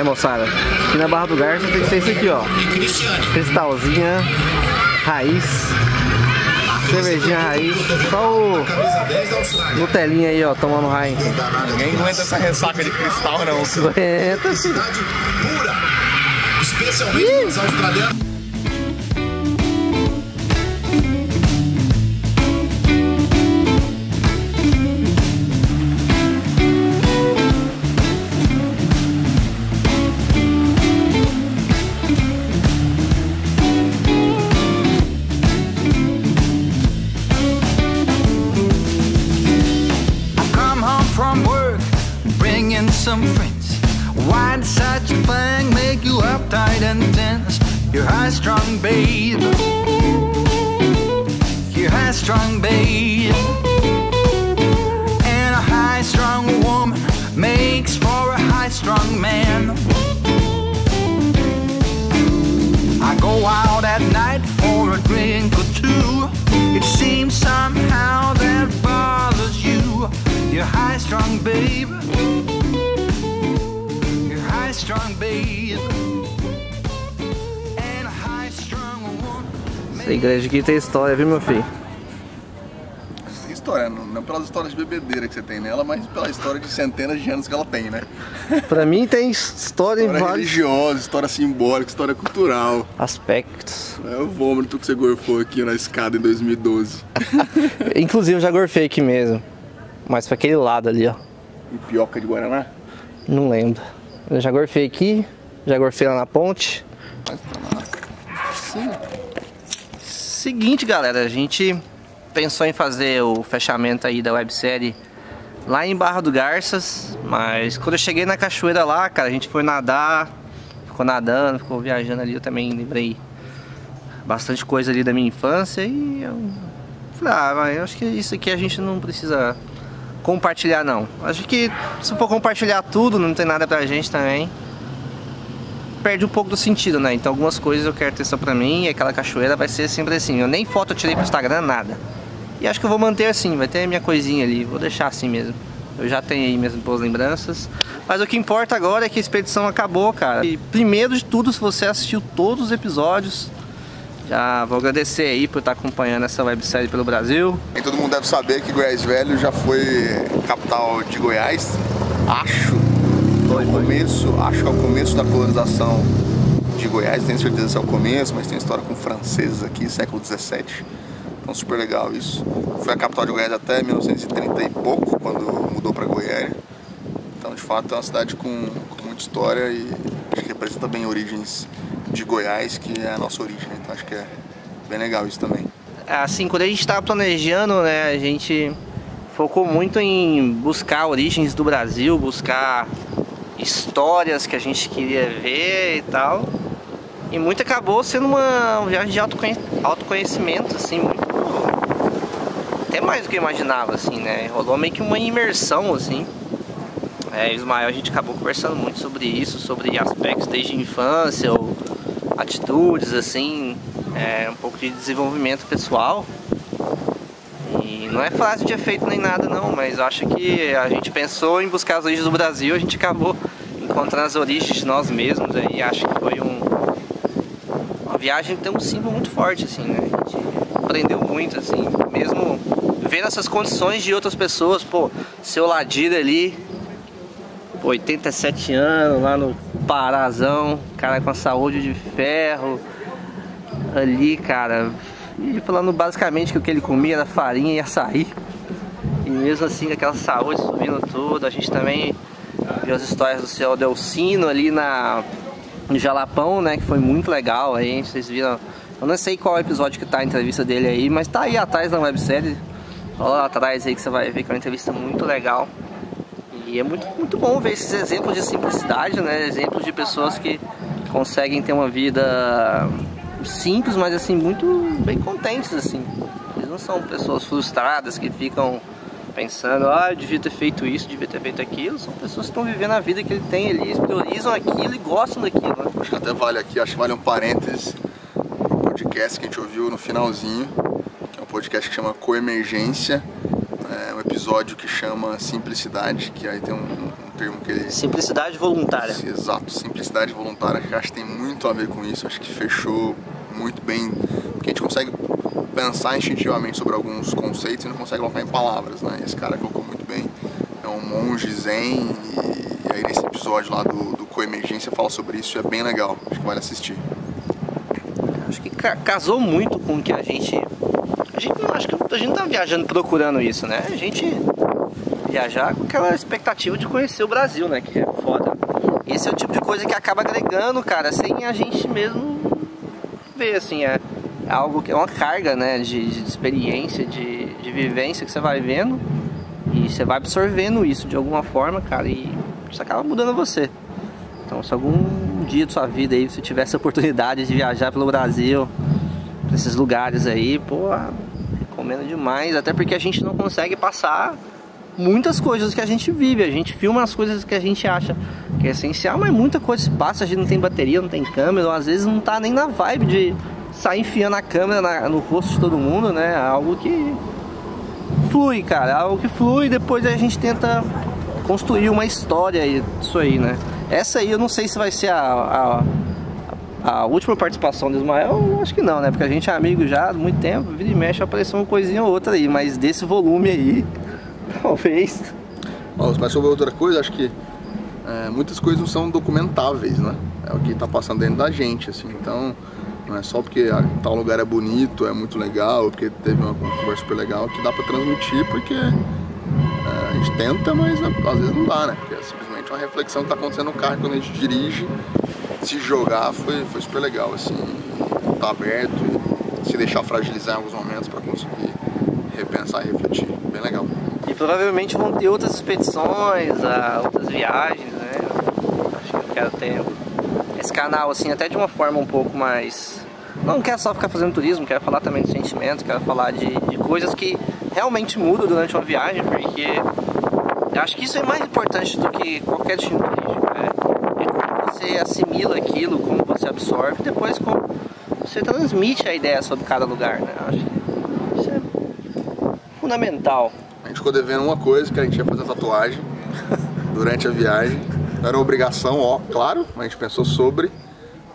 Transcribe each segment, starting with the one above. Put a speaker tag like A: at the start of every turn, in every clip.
A: Aí moçada, aqui na Barra do Garça tem que ser isso aqui, ó. Cristalzinha, raiz, cervejinha raiz, só o Nutelinha aí, ó, tomando raio.
B: Ninguém aguenta essa ressaca de cristal, não.
A: Aguenta,
C: especialmente nos australianos.
D: From work, bringing some friends. Why did such a thing make you uptight and tense? You're high strung, babe. You're high strung, babe. And a high strung woman makes for a high strung man. I go out at night for a drink or two. It seems somehow. You're high strung, babe. You're high strung, babe. And a high strung woman.
A: Essa igreja aqui tem história, viu meu filho?
B: História, não, não pelas histórias de bebedeira que você tem nela, mas pela história de centenas de anos que ela tem, né?
A: Pra mim tem história em
B: História
A: vários
B: religiosa, história simbólica, história cultural.
A: aspectos.
B: É o vômito que você gorfou aqui na escada em 2012.
A: Inclusive eu já gorfei aqui mesmo. Mas pra aquele lado ali, ó.
B: Em Pioca de Guaraná.
A: Não lembro. Eu já gorfei aqui, já gorfei lá na ponte. Seguinte, galera, a gente pensou em fazer o fechamento aí da websérie lá em Barra do Garças, mas quando eu cheguei na cachoeira lá, cara, a gente foi nadar, ficou nadando, ficou viajando ali, eu também lembrei bastante coisa ali da minha infância e eu falei, ah, mas eu acho que isso aqui a gente não precisa compartilhar não. Acho que se for compartilhar tudo, não tem nada pra gente também. Perde um pouco do sentido, né? Então algumas coisas eu quero ter só pra mim e aquela cachoeira vai ser sempre assim. Eu nem foto tirei pro Instagram, nada. E acho que eu vou manter assim, vai ter a minha coisinha ali, vou deixar assim mesmo. Eu já tenho aí minhas boas lembranças. Mas o que importa agora é que a expedição acabou, cara. E primeiro de tudo, se você assistiu todos os episódios, já vou agradecer aí por estar acompanhando essa websérie pelo Brasil.
B: E todo mundo deve saber que Goiás Velho já foi capital de Goiás. Acho.
A: Foi, foi.
B: começo, acho que é o começo da colonização de Goiás, tenho certeza que é o começo, mas tem história com franceses aqui, século 17. Então super legal isso. Foi a capital de Goiás até 1930 e pouco, quando mudou para Goiânia. Então de fato é uma cidade com, com muita história e acho que representa bem origens de Goiás, que é a nossa origem. né? Então acho que é bem legal isso também.
A: Assim, quando a gente estava planejando, né, a gente focou muito em buscar origens do Brasil, buscar histórias que a gente queria ver e tal. E muito acabou sendo uma viagem de autoconhe- autoconhecimento, assim, muito. Até mais do que eu imaginava, assim, né? Rolou meio que uma imersão, assim. É, Ismael, a gente acabou conversando muito sobre isso, sobre aspectos desde a infância, ou atitudes, assim, é, um pouco de desenvolvimento pessoal. E não é fácil de efeito nem nada não, mas acho que a gente pensou em buscar as origens do Brasil, a gente acabou encontrando as origens de nós mesmos e acho que foi um, uma viagem que tem um símbolo muito forte, assim, né? A gente aprendeu muito, assim, mesmo vendo essas condições de outras pessoas, pô, seu Ladira ali, pô, 87 anos, lá no Parazão, cara com a saúde de ferro, ali, cara, e falando basicamente que o que ele comia era farinha e açaí. E mesmo assim, com aquela saúde subindo tudo, a gente também viu as histórias do seu Delcino ali na, no Jalapão, né? Que foi muito legal aí, vocês viram. Eu não sei qual episódio que tá a entrevista dele aí, mas tá aí atrás na websérie. Olha lá atrás aí que você vai ver que é uma entrevista muito legal. E é muito, muito bom ver esses exemplos de simplicidade, né? Exemplos de pessoas que conseguem ter uma vida simples, mas assim, muito bem contentes, assim. Eles não são pessoas frustradas que ficam pensando, ah, eu devia ter feito isso, devia ter feito aquilo. São pessoas que estão vivendo a vida que ele tem ali, priorizam aquilo e gostam daquilo, né?
B: Acho que até vale aqui, acho que vale um parênteses podcast que a gente ouviu no finalzinho, que é um podcast que chama Coemergência, episódio que chama Simplicidade, que aí tem um, um termo que ele.
A: Simplicidade voluntária.
B: Exato, simplicidade voluntária, que acho que tem muito a ver com isso. Acho que fechou muito bem, porque a gente consegue pensar instintivamente sobre alguns conceitos e não consegue colocar em palavras, né? Esse cara colocou muito bem. É um monge zen e, aí nesse episódio lá do, do Coemergência fala sobre isso e é bem legal. Acho que vale assistir.
A: Acho que ca- casou muito com o que a gente. A gente não acho que a gente não tá viajando procurando isso, né? A gente viajar com aquela expectativa de conhecer o Brasil, né? Que é foda. Esse é o tipo de coisa que acaba agregando, cara, sem a gente mesmo ver, assim, é, é algo que é uma carga, né? De, de experiência, de, de vivência que você vai vendo e você vai absorvendo isso de alguma forma, cara, e isso acaba mudando você. Então, se algum dia de sua vida aí você tiver essa oportunidade de viajar pelo Brasil, pra esses lugares aí, pô, recomendo demais. Até porque a gente não consegue passar muitas coisas que a gente vive. A gente filma as coisas que a gente acha que é essencial, mas muita coisa se passa. A gente não tem bateria, não tem câmera, ou às vezes não tá nem na vibe de sair enfiando a câmera na- no rosto de todo mundo, né? Algo que flui, cara. Algo que flui depois a gente tenta construir uma história disso aí, né? Essa aí eu não sei se vai ser a, a, a última participação do Ismael, acho que não, né? Porque a gente é amigo já há muito tempo, vira e mexe apareceu uma coisinha ou outra aí, mas desse volume aí, talvez.
B: Ó, Mas sobre outra coisa, acho que é, muitas coisas não são documentáveis, né? É o que tá passando dentro da gente, assim. Então, não é só porque ah, tal lugar é bonito, é muito legal, porque teve uma conversa super legal que dá pra transmitir, porque é, a gente tenta, mas né, às vezes não dá, né? Porque é simplesmente uma reflexão que tá acontecendo no carro quando a gente dirige. Se jogar foi, foi super legal, assim, tá aberto e se deixar fragilizar em alguns momentos pra conseguir repensar e refletir. Bem legal.
A: E provavelmente vão ter outras expedições, ah, outras viagens, né? Acho que eu quero ter esse canal assim, até de uma forma um pouco mais. Não quero só ficar fazendo turismo, quero falar também de sentimentos, quero falar de, de coisas que realmente mudam durante uma viagem, porque acho que isso é mais importante do que qualquer destino turístico. Como você assimila aquilo, como você absorve, depois como você transmite a ideia sobre cada lugar, né? Eu acho que isso é fundamental.
B: A gente ficou devendo uma coisa, que a gente ia fazer tatuagem durante a viagem. Era uma obrigação, ó, claro, mas a gente pensou sobre.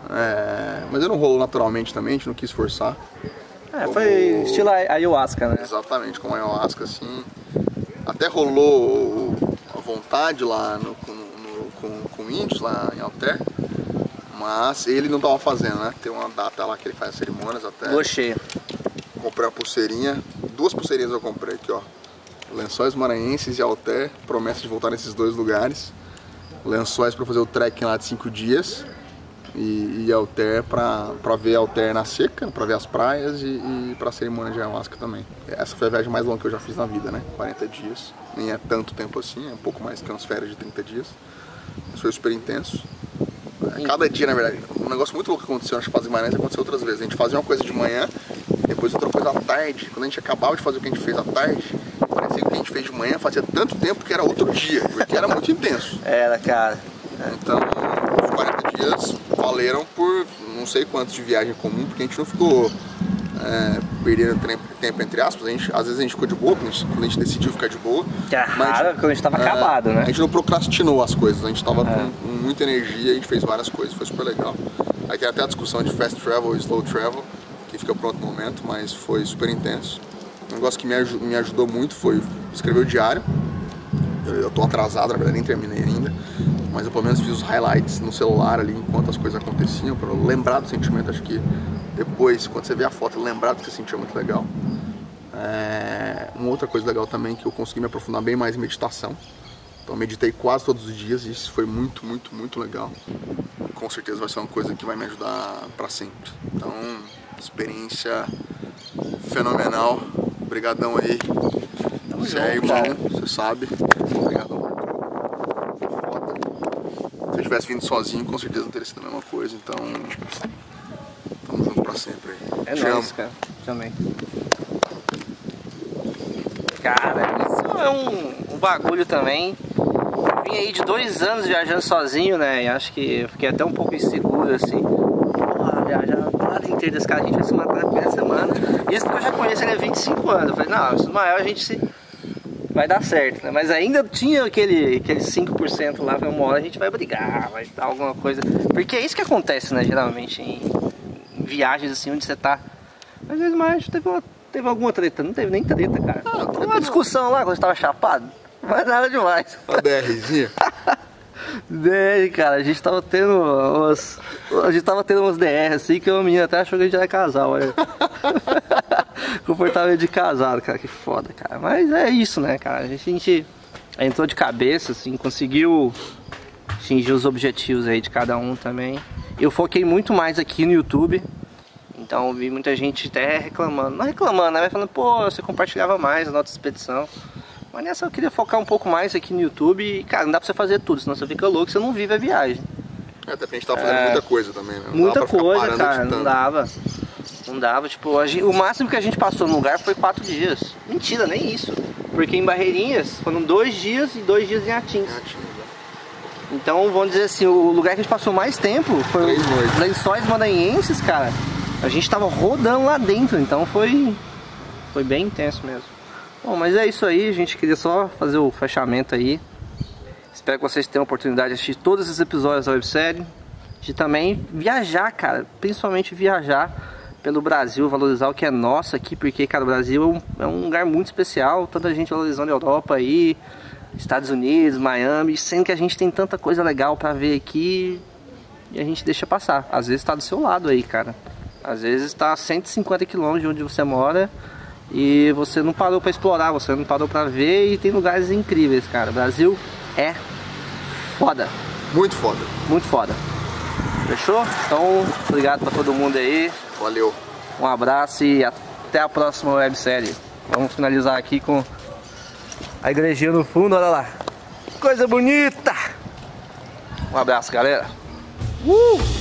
B: É, mas ele não rolou naturalmente também, a gente não quis forçar.
A: É, foi estilo ayahuasca, né?
B: Exatamente, como ayahuasca, assim. Até rolou a vontade lá no- com, índios, lá em Alter. Mas ele não tava fazendo, né? Tem uma data lá que ele faz cerimônias até.
A: Lua cheia.
B: Comprei uma pulseirinha, duas pulseirinhas eu comprei aqui, ó. Lençóis Maranhenses e Alter, promessa de voltar nesses dois lugares. Lençóis para fazer o trekking lá de cinco dias e, e Alter para pra ver Alter na seca, para ver as praias e, e pra cerimônia de ayahuasca também. Essa foi a viagem mais longa que eu já fiz na vida, né? 40 dias. Nem é tanto tempo assim, é um pouco mais que umas férias de 30 dias. Foi super intenso. É, Cada dia, na verdade, um negócio muito louco que aconteceu nas Fazem Guimarães aconteceu outras vezes. A gente fazia uma coisa de manhã, depois outra coisa à tarde. Quando a gente acabava de fazer o que a gente fez à tarde, parecia que o que a gente fez de manhã fazia tanto tempo que era outro dia, porque era muito intenso.
A: Era, cara.
B: Então, os 40 dias valeram por não sei quantos de viagem comum, porque a gente não ficou é, perdendo tempo, tempo, entre aspas. A gente, às vezes a gente ficou de boa, quando a gente, quando a gente decidiu ficar de boa.
A: Que é
B: mas-
A: raro quando a gente tava
B: é,
A: acabado, né?
B: A gente não procrastinou as coisas, a gente tava
A: É.
B: com, muita energia, a gente fez várias coisas, foi super legal. Aí tem até a discussão de fast travel e slow travel, que fica para outro momento, mas foi super intenso. Um negócio que me, aju- me ajudou muito foi escrever o diário. Eu, eu tô atrasado, na verdade nem terminei ainda, mas eu pelo menos fiz os highlights no celular ali enquanto as coisas aconteciam, para lembrar do sentimento. Acho que depois, quando você vê a foto, lembrar do que você sentiu é muito legal. É, uma outra coisa legal também que eu consegui me aprofundar bem mais em meditação. Então eu meditei quase todos os dias e isso foi muito, muito, muito legal. Com certeza vai ser uma coisa que vai me ajudar para sempre. Então, experiência fenomenal. Obrigadão aí. Você é irmão,
A: cara.
B: você sabe. Obrigadão. Foda. Se eu tivesse vindo sozinho, com certeza não teria sido a mesma coisa. Então, tamo pra sempre.
A: É
B: Te
A: nóis, cara. Também. Cara, isso é um, um bagulho também. Vim aí de dois anos viajando sozinho, né? E acho que eu fiquei até um pouco inseguro, assim. Porra, viajar a parada inteira desse cara, a gente vai se matar na primeira semana. Isso porque eu já conheço ele há 25 anos. Eu falei, não, isso Ismael a gente se. vai dar certo, né? Mas ainda tinha aquele, aquele 5% lá, uma hora a gente vai brigar, vai dar alguma coisa. Porque é isso que acontece, né, geralmente, em viagens assim, onde você tá. Às vezes mais teve, uma, teve alguma treta, não teve nem treta, cara.
B: Ah,
A: Teve uma discussão lá quando você tava chapado. É nada demais.
B: Uma DRzinha.
A: DR, cara, a gente tava tendo umas. A gente tava tendo umas DR assim que a menina até achou que a gente era casal, olha. Comportamento de casado, cara, que foda, cara. Mas é isso, né, cara? A gente, a gente entrou de cabeça, assim, conseguiu atingir os objetivos aí de cada um também. Eu foquei muito mais aqui no YouTube. Então vi muita gente até reclamando. Não reclamando, né? Mas falando, pô, você compartilhava mais a nossa expedição. Mas nessa eu queria focar um pouco mais aqui no YouTube e, cara, não dá pra você fazer tudo, senão você fica louco, você não vive a viagem.
B: É, até porque a gente tava fazendo
A: É.
B: muita coisa também, né? Não
A: Muita coisa, cara, não dava. Não dava, tipo, a gen- o máximo que a gente passou no lugar foi quatro dias. Mentira, nem isso. Porque em Barreirinhas foram dois dias e dois dias em Atins.
B: Tinha, né?
A: Então, vamos dizer assim, o lugar que a gente passou mais tempo foi os lençóis maranhenses, cara. A gente tava rodando lá dentro, então foi, foi bem intenso mesmo. Bom, mas é isso aí, a gente queria só fazer o fechamento aí. Espero que vocês tenham a oportunidade de assistir todos esses episódios da websérie. De também viajar, cara. Principalmente viajar pelo Brasil, valorizar o que é nosso aqui, porque, cara, o Brasil é um, é um lugar muito especial. Tanta gente valorizando a Europa aí, Estados Unidos, Miami, sendo que a gente tem tanta coisa legal pra ver aqui e a gente deixa passar. Às vezes tá do seu lado aí, cara. Às vezes tá a 150 quilômetros de onde você mora e você não parou pra explorar, você não parou pra ver e tem lugares incríveis, cara. O Brasil é foda,
B: Muito foda.
A: muito foda. Fechou? Então, obrigado pra todo mundo aí.
B: Valeu.
A: Um abraço e até a próxima websérie. Vamos finalizar aqui com a igrejinha no fundo, olha lá. Coisa bonita! Um abraço, galera. Uh!